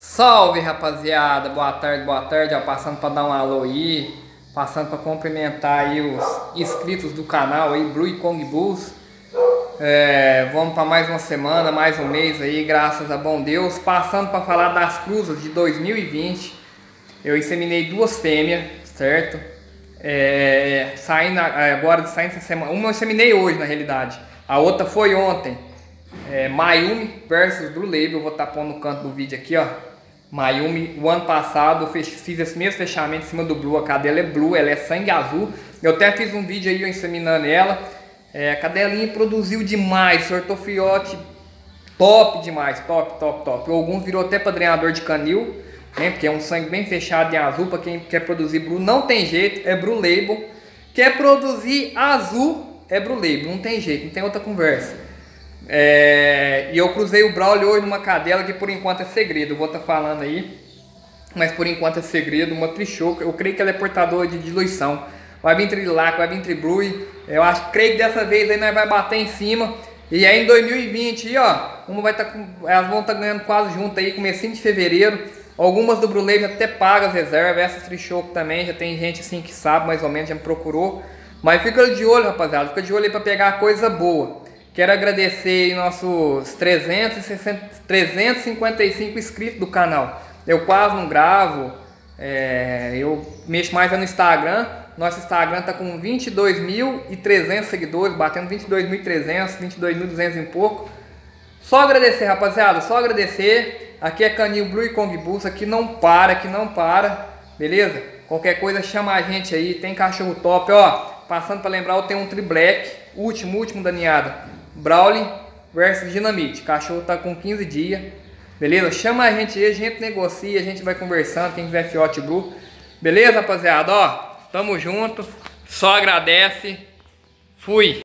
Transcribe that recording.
Salve rapaziada, boa tarde, boa tarde, ó, passando para dar um alô aí, passando para cumprimentar aí os inscritos do canal aí, Blue e Kong Bulls. É, vamos para mais uma semana, mais um mês aí, graças a bom Deus, passando para falar das cruzas de 2020. Eu inseminei duas fêmeas, certo? É, saindo agora, saindo essa semana, uma eu inseminei hoje na realidade, a outra foi ontem. É, Mayumi versus Blue Label, vou estar tá pondo no canto do vídeo aqui, ó. Mayumi, o ano passado eu fiz, fiz esse mesmo fechamento em cima do Blue, a cadela é Blue, ela é sangue azul. Eu até fiz um vídeo aí eu inseminando ela. É, a cadelinha produziu demais, sortou fiote top demais, top, top, top. Alguns virou até padrinhador de canil, né, porque é um sangue bem fechado em azul, para quem quer produzir Blue, não tem jeito, é Blue Label. Quer produzir azul, é Blue Label, não tem jeito, não tem outra conversa. É, e eu cruzei o Braulio hoje numa cadela que por enquanto é segredo, eu vou estar tá falando aí. Mas por enquanto é segredo, uma trichoca. Eu creio que ela é portadora de diluição. Vai vir trilac, vai vir tribrui. Eu acho, creio que dessa vez aí nós vai bater em cima. E aí em 2020, aí, ó, uma vai tá elas vão estar tá ganhando quase junto aí, comecinho de fevereiro. Algumas do Bruleiro até pagam as reservas, essas trichoco também, já tem gente assim que sabe mais ou menos, já me procurou. Mas fica de olho, rapaziada, fica de olho aí para pegar coisa boa. Quero agradecer nossos 360, 355 inscritos do canal. Eu quase não gravo, é, eu mexo mais no Instagram. Nosso Instagram está com 22.300 seguidores, batendo 22.300, 22.200 e pouco. Só agradecer, rapaziada, só agradecer. Aqui é Canil Blue e Kong Bulls, aqui não para, aqui não para, beleza? Qualquer coisa chama a gente aí, tem cachorro top, ó. Passando para lembrar, eu tenho um tri black, último, último da ninhada. Brawley versus Dinamite. Cachorro tá com 15 dias. Beleza? Chama a gente aí, a gente negocia, a gente vai conversando. Quem tiver fiote blue. Beleza, rapaziada? Ó, tamo junto. Só agradece. Fui.